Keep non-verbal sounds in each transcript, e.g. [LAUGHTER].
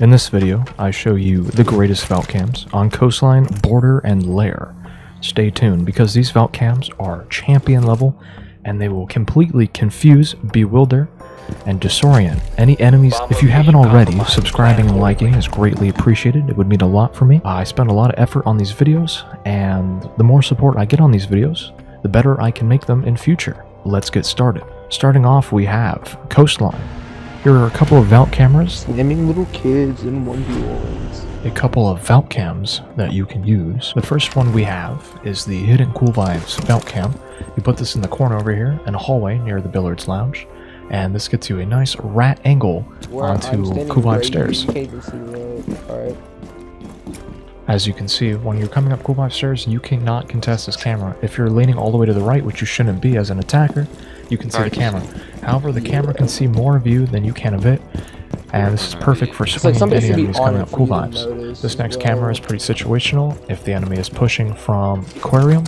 In this video, I show you the greatest Valk cams on coastline, border, and lair. Stay tuned because these Valk cams are champion level and they will completely confuse, bewilder, and disorient any enemies. If you haven't already, subscribing and liking is greatly appreciated. It would mean a lot for me. I spend a lot of effort on these videos and the more support I get on these videos, the better I can make them in future. Let's get started. Starting off, we have Coastline. Here are a couple of Valk cameras Slamming little kids in 1v1s. a couple of Valk cams that you can use. The first one we have is the Hidden Cool Vibes Valk cam. You put this in the corner over here in a hallway near the Billiards Lounge, and this gets you a nice rat angle onto Cool Vibe stairs. As you can see, when you're coming up Cool Vibe stairs, you cannot contest this camera. If you're leaning all the way to the right, which you shouldn't be as an attacker, you can see the camera. However, the camera can see more of you than you can of it, and this is perfect for like swinging somebody any enemies coming up Cool Vibes. This next well. camera is pretty situational. If the enemy is pushing from Aquarium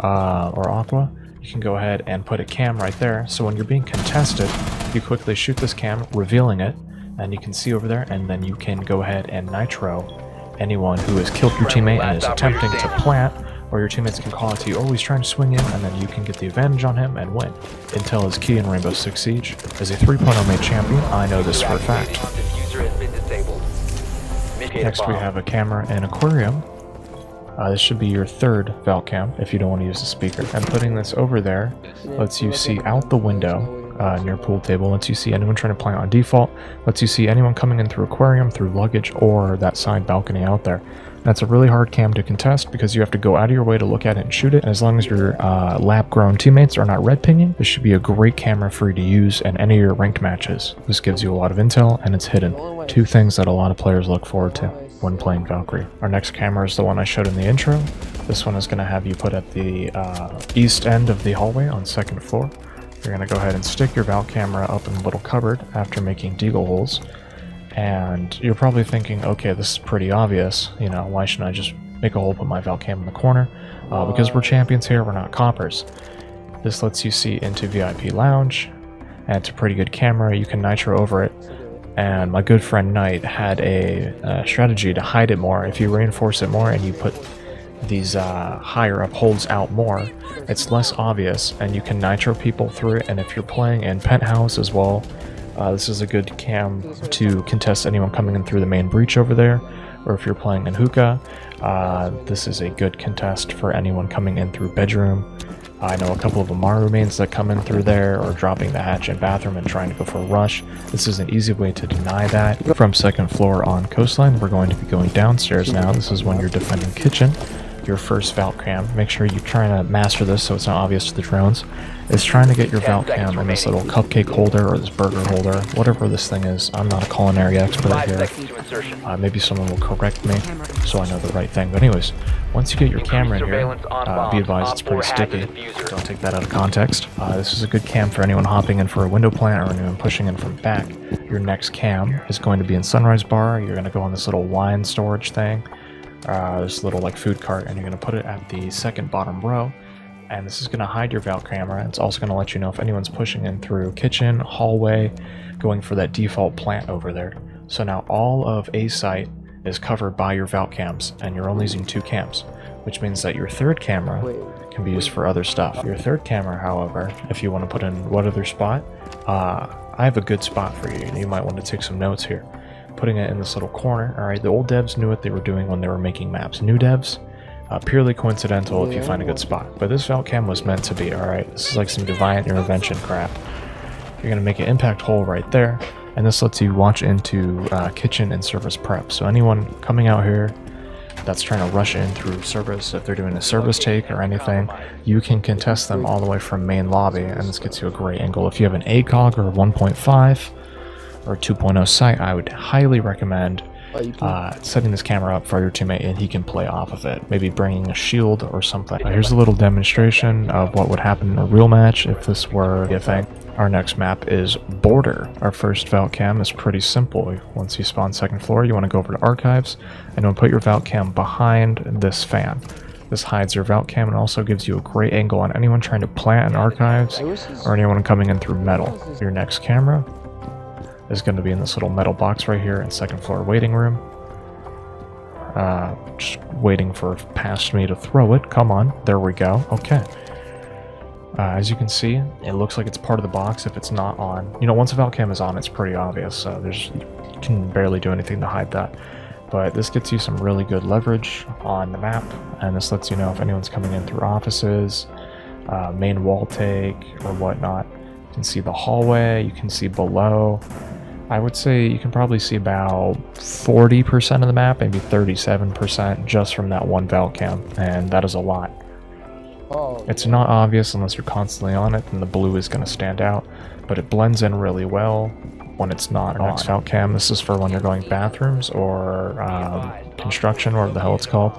uh, or Aqua, you can go ahead and put a cam right there. So when you're being contested, you quickly shoot this cam, revealing it, and you can see over there, and then you can go ahead and nitro anyone who has killed your teammate and is attempting to plant, or your teammates can call out to you, oh, he's trying to swing in, and then you can get the advantage on him and win. Intel is key in Rainbow Six Siege. As a 3.0 made champion, I know this for a fact. Defuser has been disabled. Initiate Next, we have a camera and aquarium. Uh, this should be your third Valcam if you don't want to use the speaker. And putting this over there lets you see out the window uh, near pool table, lets you see anyone trying to play on default, lets you see anyone coming in through aquarium, through luggage, or that side balcony out there. That's a really hard cam to contest because you have to go out of your way to look at it and shoot it. And as long as your uh, lab-grown teammates are not red pinging, this should be a great camera for you to use in any of your ranked matches. This gives you a lot of intel and it's hidden. Two things that a lot of players look forward to when playing Valkyrie. Our next camera is the one I showed in the intro. This one is going to have you put at the uh, east end of the hallway on second floor. You're going to go ahead and stick your Valk camera up in the little cupboard after making deagle holes. And you're probably thinking, okay, this is pretty obvious. You know, why shouldn't I just make a hole, put my Valk cam in the corner? Uh, because we're champions here, we're not coppers. This lets you see into VIP Lounge, and it's a pretty good camera. You can nitro over it. And my good friend Knight had a, uh strategy to hide it more. If you reinforce it more and you put these uh, higher up holds out more, it's less obvious, and you can nitro people through it. And if you're playing in Penthouse as well, uh, this is a good cam to contest anyone coming in through the main breach over there. Or if you're playing in Hookah, uh, this is a good contest for anyone coming in through bedroom. I know a couple of Amaru mains that come in through there or dropping the hatch in bathroom and trying to go for a rush. This is an easy way to deny that. From second floor on coastline, we're going to be going downstairs now. This is when you're defending kitchen. Your first Valk cam. Make sure you're trying to master this so it's not obvious to the drones. Is trying to get your Valk cam in this little cupcake holder or this burger holder, whatever this thing is. I'm not a culinary expert Five here. seconds to insertion. Uh, maybe someone will correct me so I know the right thing. But anyways, once you get your camera in here, uh, be advised it's pretty sticky. Don't take that out of context. Uh, this is a good cam for anyone hopping in for a window plant or anyone pushing in from back. Your next cam is going to be in Sunrise Bar. You're going to go on this little wine storage thing, uh, this little like food cart, and you're going to put it at the second bottom row. And this is going to hide your Valk camera. It's also going to let you know if anyone's pushing in through kitchen, hallway, going for that default plant over there. So now all of A site is covered by your Valk cams, and you're only using two cams, which means that your third camera can be used for other stuff. Your third camera, however, if you want to put in what other spot, uh, I have a good spot for you. You might want to take some notes here. Putting it in this little corner. All right, the old devs knew what they were doing when they were making maps. New devs, uh, purely coincidental if you find a good spot. But this Valcam was meant to be. All right, this is like some Deviant intervention crap. You're gonna make an impact hole right there, and this lets you watch into uh, kitchen and service prep. So anyone coming out here that's trying to rush in through service, if they're doing a service take or anything, you can contest them all the way from main lobby, and this gets you a great angle. If you have an ACOG or a 1.5 or 2.0 sight, I would highly recommend uh, setting this camera up for your teammate and he can play off of it. Maybe bringing a shield or something. Uh, here's a little demonstration of what would happen in a real match if this were a thing. Our next map is Border. Our first Valk cam is pretty simple. Once you spawn second floor, you want to go over to Archives and put your Valk cam behind this fan. This hides your Valk cam and also gives you a great angle on anyone trying to plant in Archives I wish this- or anyone coming in through metal. Your next camera is going to be in this little metal box right here in second floor waiting room. Uh, just waiting for past me to throw it. Come on. There we go. Okay. Uh, as you can see, it looks like it's part of the box if it's not on. You know, once a Valk cam is on, it's pretty obvious. So there's you can barely do anything to hide that. But this gets you some really good leverage on the map, and this lets you know if anyone's coming in through offices, uh, main wall take, or whatnot. You can see the hallway, you can see below. I would say you can probably see about 40% of the map, maybe 37% just from that one Valk cam, and that is a lot. Oh, It's not obvious unless you're constantly on it, and the blue is going to stand out, but it blends in really well when it's not on. Next Valk cam, this is for when you're going bathrooms or um, construction, or whatever the hell it's called.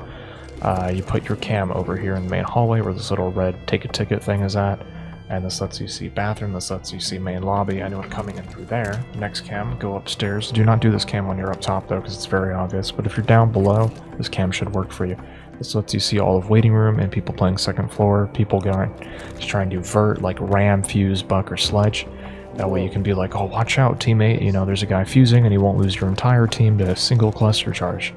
Uh, you put your cam over here in the main hallway where this little red take a ticket thing is at, and this lets you see bathroom, this lets you see main lobby, anyone coming in through there. Next cam, go upstairs. Do not do this cam when you're up top though, because it's very obvious, but if you're down below, this cam should work for you. This lets you see all of waiting room and people playing second floor, people going to try and do vert like ram, fuse, buck, or sledge. That way you can be like, oh, watch out, teammate. You know, there's a guy fusing and he won't lose your entire team to a single cluster charge.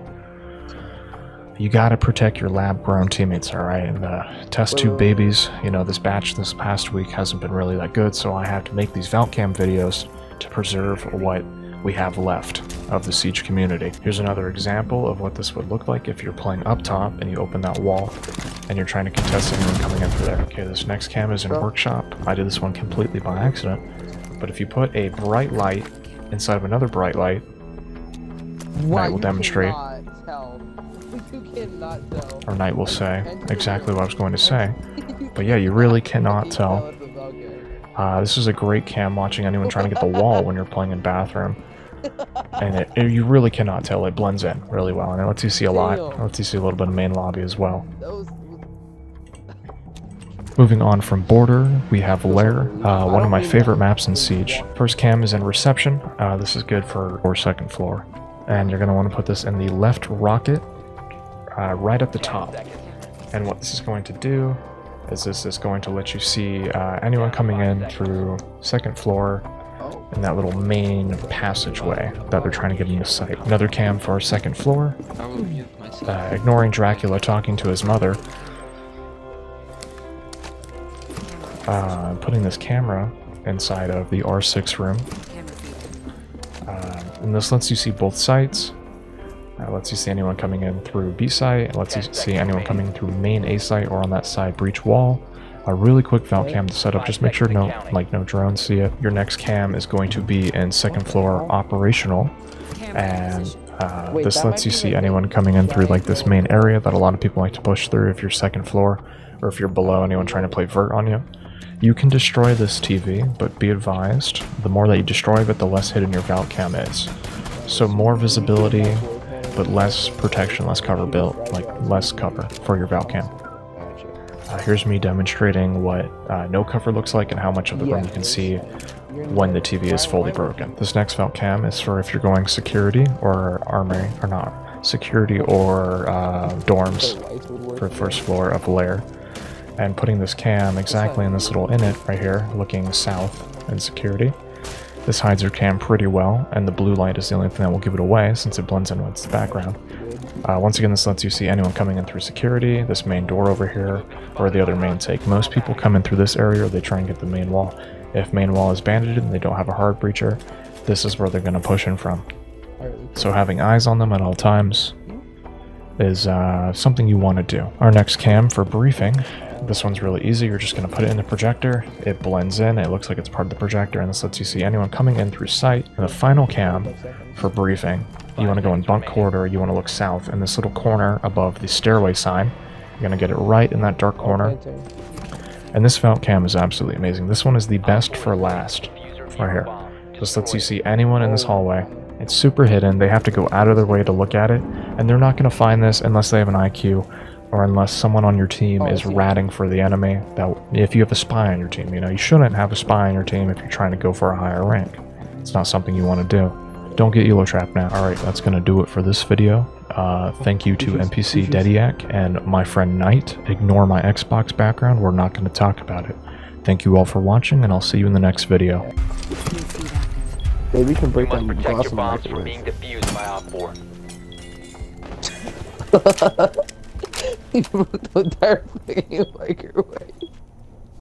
You gotta protect your lab grown teammates, alright? And the test tube babies, you know, this batch this past week hasn't been really that good, so I have to make these Valcam videos to preserve what we have left of the Siege community. Here's another example of what this would look like if you're playing up top and you open that wall and you're trying to contest anyone coming in through there. Okay, this next cam is in workshop. I did this one completely by accident. But if you put a bright light inside of another bright light, Why, I will demonstrate. Or Knight will say exactly what I was going to say. But yeah, you really cannot tell. Uh, this is a great cam watching anyone trying to get the wall when you're playing in bathroom. And it, it- you really cannot tell. It blends in really well. And it lets you see a lot. It lets you see a little bit of main lobby as well. Moving on from Border, we have Lair, uh, one of my favorite maps in Siege. First cam is in Reception. Uh, this is good for or second floor. And you're going to want to put this in the left rocket, uh, right at the top. And what this is going to do is this is going to let you see uh, anyone coming in through second floor in that little main passageway that they're trying to get into site. Another cam for second floor, uh, ignoring Dracula talking to his mother. Uh, putting this camera inside of the R6 room. Uh, and this lets you see both sites. Lets you see anyone coming in through B site. It lets you see anyone coming through main A site or on that side breach wall. A really quick Valk cam to set up. Just make sure no, like no drones see it. Your next cam is going to be in second floor operational, and uh, this lets you see anyone coming in through like this main area that a lot of people like to push through if you're second floor, or if you're below anyone trying to play vert on you. You can destroy this TV, but be advised, the more that you destroy of it, the less hidden your Valk cam is. So more visibility, but less protection, less cover built, like less cover for your Valk cam. Uh, here's me demonstrating what uh, no cover looks like and how much of the room you can see when the TV is fully broken. This next Valk cam is for if you're going security or armory, or not, security or uh, dorms The for for first floor of lair. And putting this cam exactly in this little inlet right here, looking south in security. This hides your cam pretty well, and the blue light is the only thing that will give it away since it blends in with the background. Uh, once again, this lets you see anyone coming in through security, this main door over here, or the other main take. Most people come in through this area or they try and get the main wall. If main wall is bandaged and they don't have a hard breacher, this is where they're going to push in from. So having eyes on them at all times is uh, something you want to do. Our next cam for briefing, this one's really easy. You're just going to put it in the projector. It blends in. It looks like it's part of the projector, and this lets you see anyone coming in through site. And the final cam for briefing, you want to go in bunk corridor. You want to look south in this little corner above the stairway sign. You're going to get it right in that dark corner. And this Fount cam is absolutely amazing. This one is the best for last. Right here. This lets you see anyone in this hallway. It's super hidden. They have to go out of their way to look at it. And they're not going to find this unless they have an IQ or unless someone on your team Oh, is see. ratting for the enemy. That if you have a spy on your team, you know, you shouldn't have a spy on your team if you're trying to go for a higher rank. It's not something you want to do. Don't get Elo trapped now. Alright, that's going to do it for this video. Uh, thank you to NPC did Dediac and my friend Knight. Ignore my Xbox background, we're not going to talk about it. Thank you all for watching, and I'll see you in the next video. Maybe we can break must down the protect glass your and bombs from being defused by Op 4. [LAUGHS] [LAUGHS] the entire fucking microwave.